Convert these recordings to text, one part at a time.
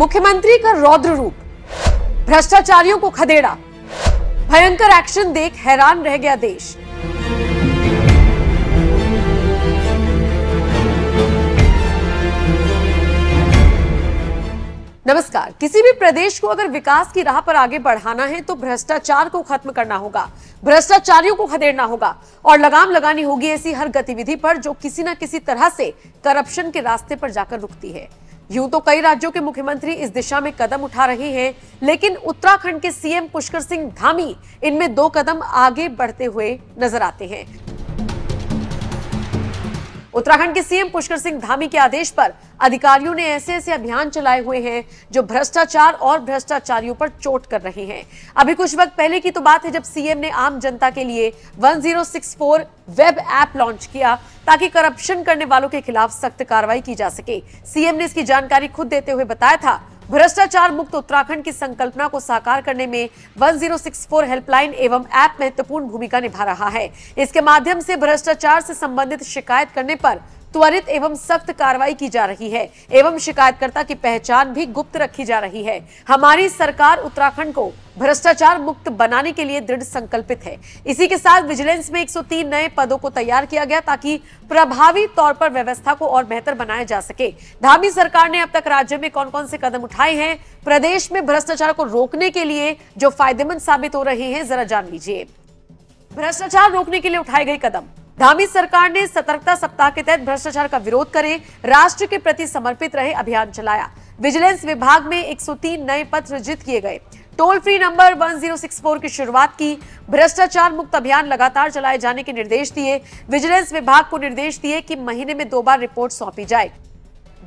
मुख्यमंत्री का रौद्र रूप। भ्रष्टाचारियों को खदेड़ा। भयंकर एक्शन देख हैरान रह गया देश। नमस्कार, किसी भी प्रदेश को अगर विकास की राह पर आगे बढ़ाना है तो भ्रष्टाचार को खत्म करना होगा। भ्रष्टाचारियों को खदेड़ना होगा। और लगाम लगानी होगी ऐसी हर गतिविधि पर जो किसी न किसी तरह से करप्शन के रास्ते पर जाकर रुकती है। यूँ तो कई राज्यों के मुख्यमंत्री इस दिशा में कदम उठा रहे हैं, लेकिन उत्तराखंड के सीएम पुष्कर सिंह धामी इनमें दो कदम आगे बढ़ते हुए नज़र आते हैं। उत्तराखंड के सीएम पुष्कर सिंह धामी के आदेश पर अधिकारियों ने ऐसे ऐसे अभियान चलाए हुए हैं जो भ्रष्टाचार और भ्रष्टाचारियों पर चोट कर रहे हैं। अभी कुछ वक्त पहले की तो बात है जब सीएम ने आम जनता के लिए 1064 वेब ऐप लॉन्च किया ताकि करप्शन करने वालों के खिलाफ सख्त कार्रवाई की जा सके। सीएम ने इसकी जानकारी खुद देते हुए बताया था भ्रष्टाचार मुक्त उत्तराखंड की संकल्पना को साकार करने में 1064 हेल्पलाइन एवं ऐप महत्वपूर्ण भूमिका निभा रहा है। इसके माध्यम से भ्रष्टाचार से संबंधित शिकायत करने पर त्वरित एवं सख्त कार्रवाई की जा रही है, एवं शिकायतकर्ता की पहचान भी गुप्त रखी जा रही है। हमारी सरकार उत्तराखंड को भ्रष्टाचार मुक्त बनाने के लिए दृढ़ संकल्पित है। इसी के साथ विजिलेंस में 103 नए पदों को तैयार किया गया ताकि प्रभावी तौर पर व्यवस्था को और बेहतर बनाया जा सके। धामी सरकार ने अब तक राज्य में कौन कौन से कदम उठाए हैं? प्रदेश में भ्रष्टाचार को रोकने के लिए जो फ़ायदेमंद साबित हो रहे हैं, जरा जान लीजिए। भ्रष्टाचार रोकने के लिए उठाए गए कदम। धामी सरकार ने सतर्कता सप्ताह के तहत भ्रष्टाचार का विरोध करें, राष्ट्र के प्रति समर्पित रहे अभियान चलाया। विजिलेंस विभाग में 103 नए पद सृजित किए गए। टोल फ्री नंबर 1064 की शुरुआत की। भ्रष्टाचार मुक्त अभियान लगातार चलाए जाने के निर्देश दिए। विजिलेंस विभाग को निर्देश दिए कि महीने में दो बार रिपोर्ट सौंपी जाए।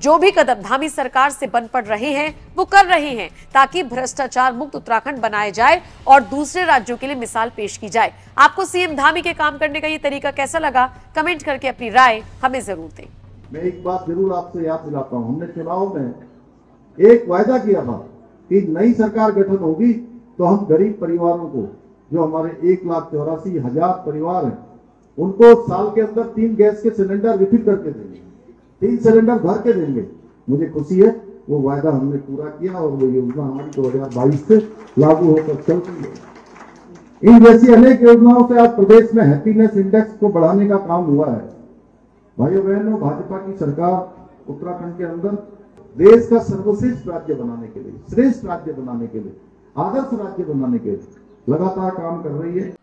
जो भी कदम धामी सरकार से बन पड़ रहे हैं, वो कर रहे हैं, ताकि भ्रष्टाचार मुक्त उत्तराखंड बनाया जाए और दूसरे राज्यों के लिए मिसाल पेश की जाए। आपको सीएम धामी के काम करने का ये तरीका कैसा लगा? कमेंट करके अपनी राय हमें ज़रूर दें। मैं एक बात ज़रूर आपसे याद दिलाता हूँ। हमने चुनाव में एक वायदा किया था कि नई सरकार गठन होगी तो हम गरीब परिवारों को, जो हमारे एक लाख चौरासी हज़ार परिवार हैं, उनको साल के अंदर तीन गैस के सिलेंडर रिफिल करके देंगे। तीन सिलेंडर भर के देंगे। मुझे खुशी है, वो वायदा हमने पूरा किया और वो योजना हमारी दो हज़ार बाईस से लागू होकर चल रही है। इन जैसी अनेक योजनाओं से आज प्रदेश में हैप्पीनेस इंडेक्स को बढ़ाने का काम हुआ है। भाइयों, बहनों, भाजपा की सरकार, उत्तराखंड के अंदर, देश का सर्वश्रेष्ठ राज्य बनाने के लिए, श्रेष्ठ राज्य बनाने के लिए, आदर्श राज्य बनाने के लिए लगातार काम कर रही है।